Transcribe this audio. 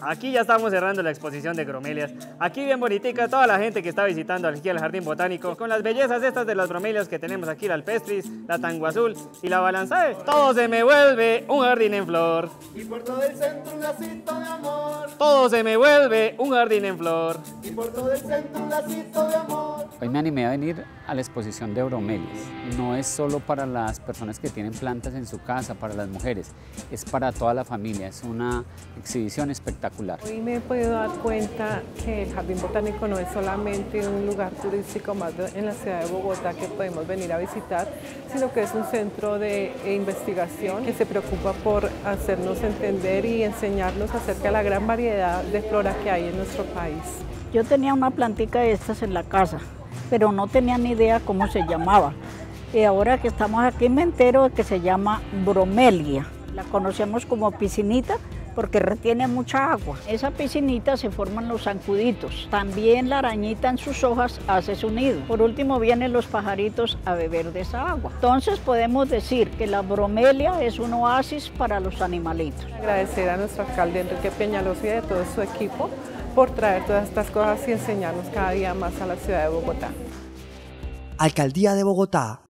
Aquí ya estamos cerrando la exposición de bromelias. Aquí bien bonitica toda la gente que está visitando aquí el Jardín Botánico con las bellezas estas de las bromelias que tenemos aquí, la alpestris, la tango azul y la balanzae. Todo se me vuelve un jardín en flor. Y por todo el centro un lacito de amor. Todo se me vuelve un jardín en flor. Y por todo el centro un lacito de amor. Hoy me animé a venir a la exposición de bromelias. No es solo para las personas que tienen plantas en su casa, para las mujeres, es para toda la familia. Es una exhibición espectacular. Hoy me he podido dar cuenta que el Jardín Botánico no es solamente un lugar turístico más en la ciudad de Bogotá que podemos venir a visitar, sino que es un centro de investigación que se preocupa por hacernos entender y enseñarnos acerca de la gran variedad de flora que hay en nuestro país. Yo tenía una plantica de estas en la casa, pero no tenía ni idea cómo se llamaba. Y ahora que estamos aquí me entero de que se llama bromelia. La conocemos como piscinita porque retiene mucha agua. Esa piscinita se forman los zancuditos. También la arañita en sus hojas hace su nido. Por último vienen los pajaritos a beber de esa agua. Entonces podemos decir que la bromelia es un oasis para los animalitos. Agradecer a nuestro alcalde Enrique Peñalosa y a todo su equipo por traer todas estas cosas y enseñarnos cada día más a la ciudad de Bogotá. Alcaldía de Bogotá